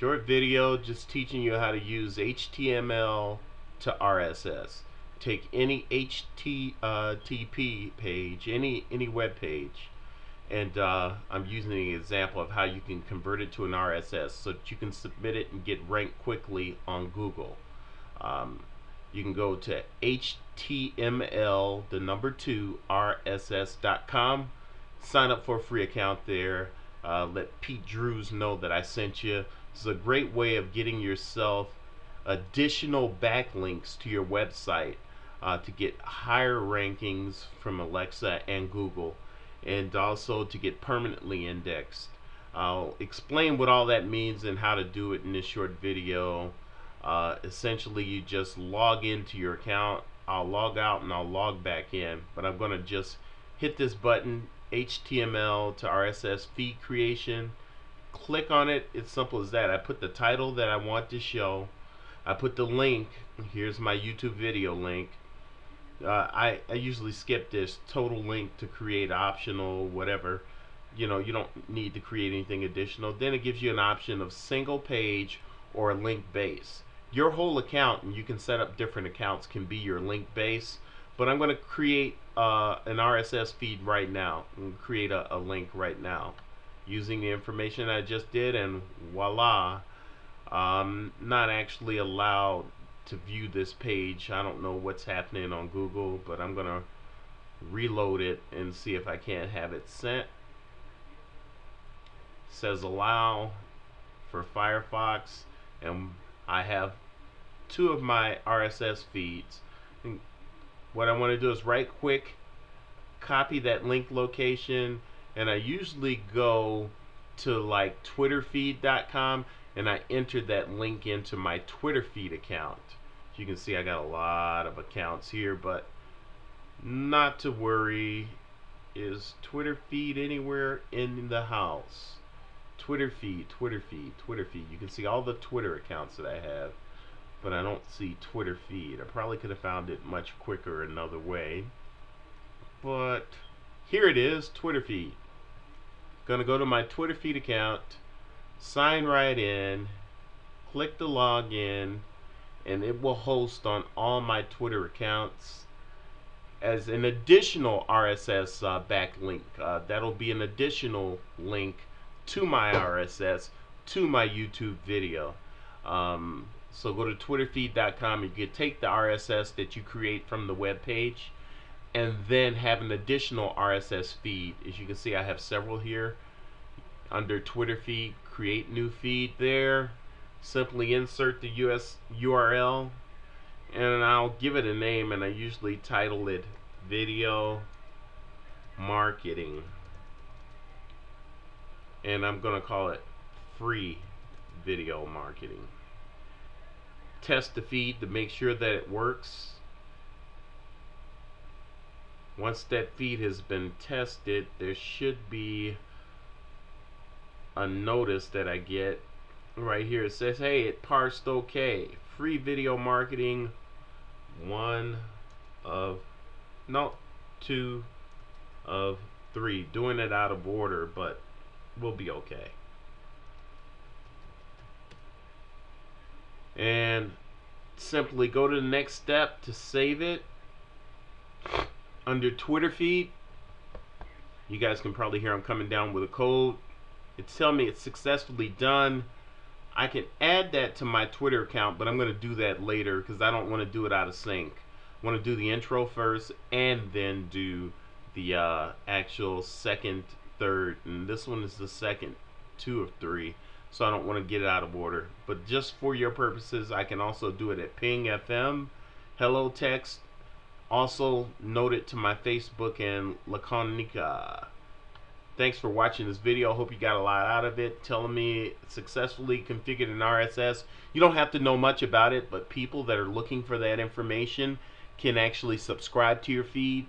Short video just teaching you how to use HTML to RSS. Take any HTTP uh, page, any any web page, and uh, I'm using an example of how you can convert it to an RSS so that you can submit it and get ranked quickly on Google. Um, you can go to html the number two rss.com sign up for a free account there uh, let Pete Drews know that I sent you. This is a great way of getting yourself additional backlinks to your website uh, to get higher rankings from Alexa and Google and also to get permanently indexed. I'll explain what all that means and how to do it in this short video. Uh, essentially you just log into your account. I'll log out and I'll log back in but I'm gonna just hit this button HTML to RSS feed creation. Click on it. It's simple as that. I put the title that I want to show. I put the link. Here's my YouTube video link. Uh, I, I usually skip this total link to create optional whatever. You know you don't need to create anything additional. Then it gives you an option of single page or link base. Your whole account and you can set up different accounts can be your link base but I'm going to create uh, an RSS feed right now. And create a, a, link right now using the information I just did and voila I'm not actually allowed to view this page. I don't know what's happening on Google but I'm gonna reload it and see if I can't have it sent. Says allow for Firefox and I have two of my RSS feeds. What I want to do is right quick copy that link location and I usually go to like twitterfeed.com and I enter that link into my Twitter feed account. As you can see I got a lot of accounts here but not to worry is Twitter feed anywhere in the house Twitter feed, Twitter feed, Twitter feed. You can see all the Twitter accounts that I have, but I don't see Twitter feed. I probably could have found it much quicker another way. But here it is, Twitter feed. Gonna go to my Twitter feed account, sign right in, click the login, and it will host on all my Twitter accounts as an additional RSS uh, backlink. Uh, that'll be an additional link to my RSS to my YouTube video. Um, so go to twitterfeed.com. You can take the RSS that you create from the web page and then have an additional RSS feed. As you can see, I have several here. Under Twitter feed, create new feed there. Simply insert the US URL and I'll give it a name and I usually title it video marketing and I'm gonna call it free video marketing test the feed to make sure that it works. Once that feed has been tested there should be a notice that I get. Right here it says hey it parsed okay. Free video marketing one of no two of three. Doing it out of order but we'll be okay. And simply go to the next step to save it. Under Twitter feed, you guys can probably hear I'm coming down with a code. It's telling me it's successfully done. I can add that to my Twitter account, but I'm going to do that later because I don't want to do it out of sync. I want to do the intro first and then do the uh, actual second third, and this one is the second, two of three. So I don't want to get it out of order. But just for your purposes, I can also do it at Ping FM, HelloTxt. Also note it to my Facebook and Laconica. Thanks for watching this video. I hope you got a lot out of it. Telling me successfully configured an RSS. You don't have to know much about it, but people that are looking for that information can actually subscribe to your feed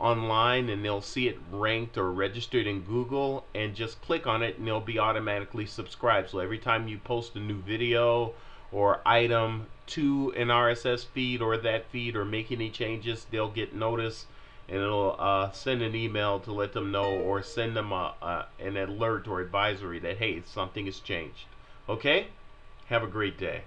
online and they'll see it ranked or registered in Google and just click on it and they'll be automatically subscribed. So every time you post a new video or item to an RSS feed or that feed or make any changes, they'll get notice and it'll uh, send an email to let them know or send them a, an alert or advisory that hey something has changed. Okay? Have a great day.